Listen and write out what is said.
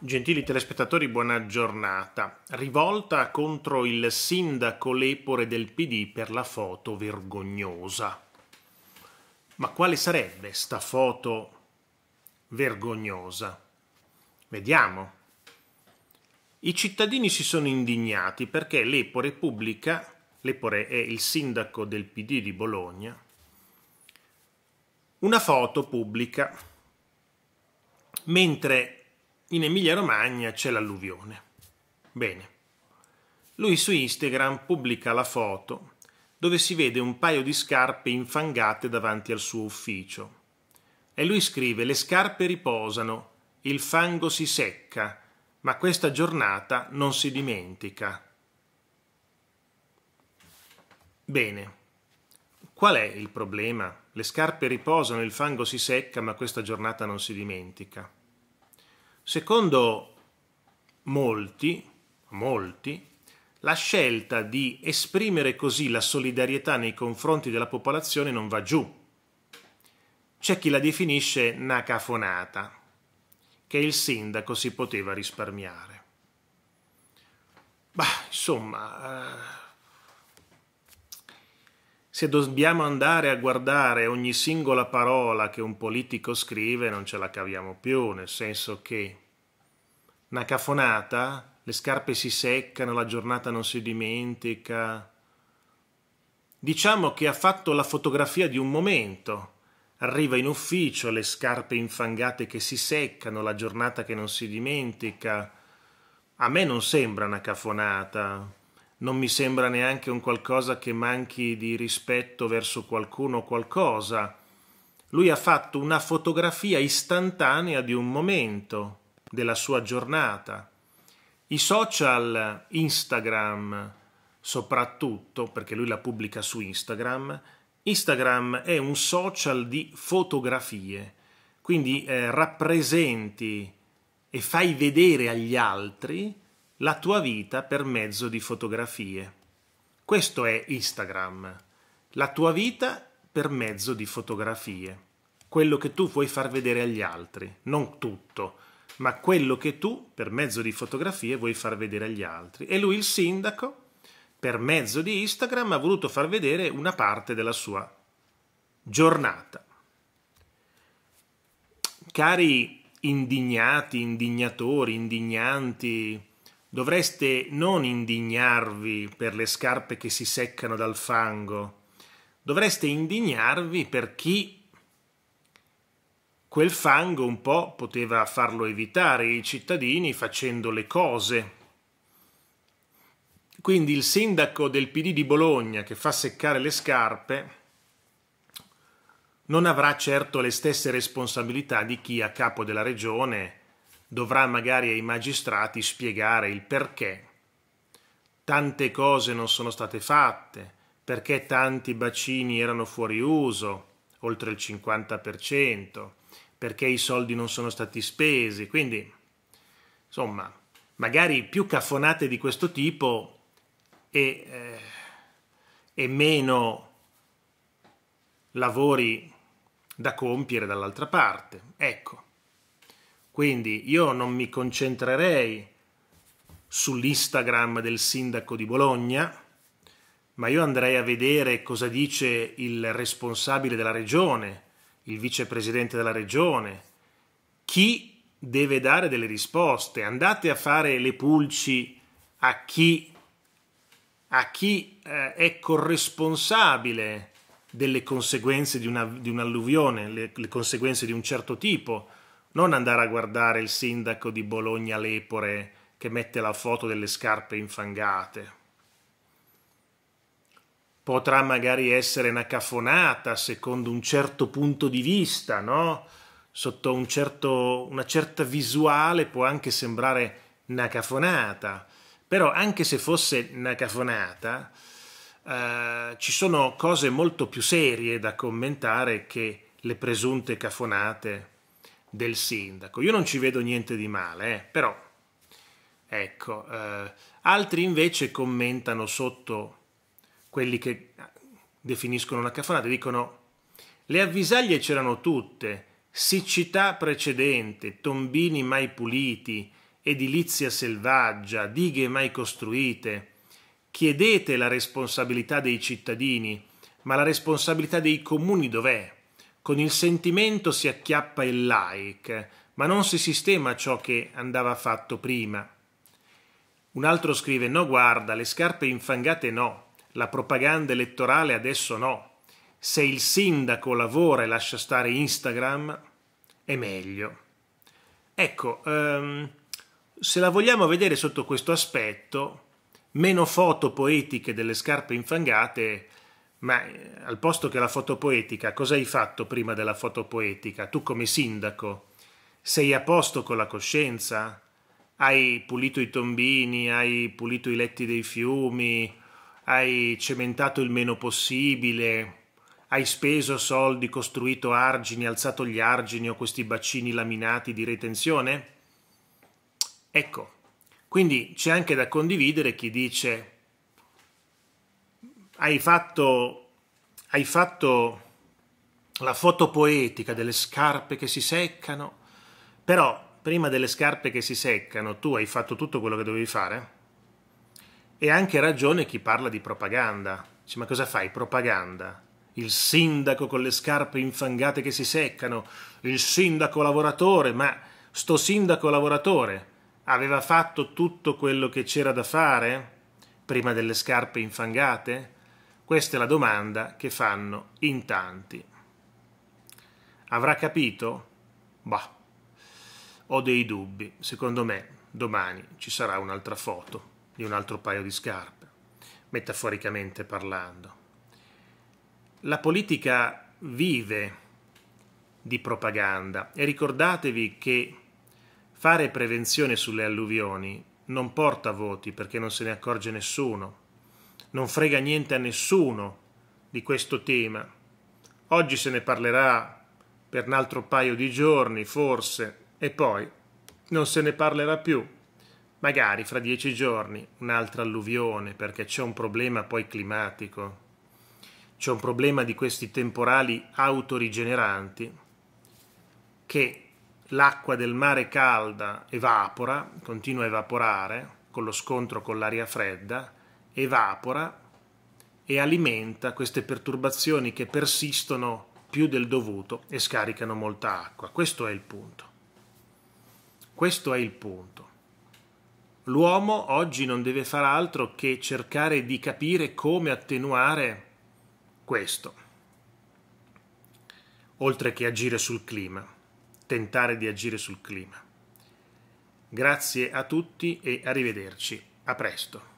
Gentili telespettatori, buona giornata. Rivolta contro il sindaco Lepore del PD per la foto vergognosa. Ma quale sarebbe sta foto vergognosa? Vediamo. I cittadini si sono indignati perché Lepore pubblica, Lepore è il sindaco del PD di Bologna, una foto pubblica mentre in Emilia Romagna c'è l'alluvione. Bene. Lui su Instagram pubblica la foto dove si vede un paio di scarpe infangate davanti al suo ufficio. E lui scrive: Le scarpe riposano, il fango si secca, ma questa giornata non si dimentica. Bene. Qual è il problema? Le scarpe riposano, il fango si secca, ma questa giornata non si dimentica. Secondo molti, molti, la scelta di esprimere così la solidarietà nei confronti della popolazione non va giù. C'è chi la definisce una cafonata, che il sindaco si poteva risparmiare. Bah, insomma, eh, se dobbiamo andare a guardare ogni singola parola che un politico scrive non ce la caviamo più, nel senso che una cafonata, le scarpe si seccano, la giornata non si dimentica. Diciamo che ha fatto la fotografia di un momento. Arriva in ufficio, le scarpe infangate che si seccano, la giornata che non si dimentica. A me non sembra una cafonata, non mi sembra neanche un qualcosa che manchi di rispetto verso qualcuno o qualcosa. Lui ha fatto una fotografia istantanea di un momento della sua giornata. I social, Instagram soprattutto, perché lui la pubblica su Instagram, Instagram è un social di fotografie, quindi eh, rappresenti e fai vedere agli altri la tua vita per mezzo di fotografie. Questo è Instagram, la tua vita per mezzo di fotografie, quello che tu vuoi far vedere agli altri, non tutto, ma quello che tu per mezzo di fotografie vuoi far vedere agli altri. E lui, il sindaco, per mezzo di Instagram, ha voluto far vedere una parte della sua giornata. Cari indignati, indignatori, indignanti, Dovreste non indignarvi per le scarpe che si seccano dal fango, dovreste indignarvi per chi quel fango un po' poteva farlo evitare i cittadini facendo le cose. Quindi il sindaco del PD di Bologna che fa seccare le scarpe non avrà certo le stesse responsabilità di chi a capo della regione dovrà magari ai magistrati spiegare il perché tante cose non sono state fatte, perché tanti bacini erano fuori uso, oltre il 50%, perché i soldi non sono stati spesi, quindi insomma, magari più cafonate di questo tipo e, eh, e meno lavori da compiere dall'altra parte. Ecco. Quindi io non mi concentrerei sull'Instagram del sindaco di Bologna, ma io andrei a vedere cosa dice il responsabile della regione, il vicepresidente della regione, chi deve dare delle risposte. Andate a fare le pulci a chi, a chi eh, è corresponsabile delle conseguenze di, una, di un'alluvione, le, le conseguenze di un certo tipo non andare a guardare il sindaco di Bologna Lepore che mette la foto delle scarpe infangate. Potrà magari essere una cafonata secondo un certo punto di vista, no? Sotto un certo, una certa visuale può anche sembrare una cafonata, però anche se fosse una cafonata, eh, ci sono cose molto più serie da commentare che le presunte cafonate del sindaco. Io non ci vedo niente di male, eh, però ecco, eh, altri invece commentano sotto quelli che definiscono una cafonata, dicono le avvisaglie c'erano tutte, siccità precedente, tombini mai puliti, edilizia selvaggia, dighe mai costruite. Chiedete la responsabilità dei cittadini, ma la responsabilità dei comuni dov'è? Con il sentimento si acchiappa il like, ma non si sistema ciò che andava fatto prima. Un altro scrive: No, guarda, le scarpe infangate no, la propaganda elettorale adesso no. Se il sindaco lavora e lascia stare Instagram, è meglio. Ecco, um, se la vogliamo vedere sotto questo aspetto, meno foto poetiche delle scarpe infangate, ma eh, al posto che la foto poetica, cosa hai fatto prima della foto poetica? Tu come sindaco sei a posto con la coscienza? Hai pulito i tombini, hai pulito i letti dei fiumi, hai cementato il meno possibile, hai speso soldi, costruito argini, alzato gli argini o questi bacini laminati di retenzione? Ecco, quindi c'è anche da condividere chi dice hai fatto, hai fatto la foto poetica delle scarpe che si seccano, però prima delle scarpe che si seccano tu hai fatto tutto quello che dovevi fare? E anche ragione chi parla di propaganda. Dice, ma cosa fai? Propaganda. Il sindaco con le scarpe infangate che si seccano, il sindaco lavoratore, ma sto sindaco lavoratore aveva fatto tutto quello che c'era da fare prima delle scarpe infangate? Questa è la domanda che fanno in tanti. Avrà capito? Bah, ho dei dubbi. Secondo me domani ci sarà un'altra foto di un altro paio di scarpe, metaforicamente parlando. La politica vive di propaganda e ricordatevi che fare prevenzione sulle alluvioni non porta voti perché non se ne accorge nessuno non frega niente a nessuno di questo tema. Oggi se ne parlerà per un altro paio di giorni, forse, e poi non se ne parlerà più. Magari fra dieci giorni un'altra alluvione perché c'è un problema poi climatico. C'è un problema di questi temporali autorigeneranti che l'acqua del mare calda evapora, continua a evaporare con lo scontro con l'aria fredda evapora e alimenta queste perturbazioni che persistono più del dovuto e scaricano molta acqua. Questo è il punto. Questo è il punto. L'uomo oggi non deve fare altro che cercare di capire come attenuare questo, oltre che agire sul clima, tentare di agire sul clima. Grazie a tutti e arrivederci. A presto.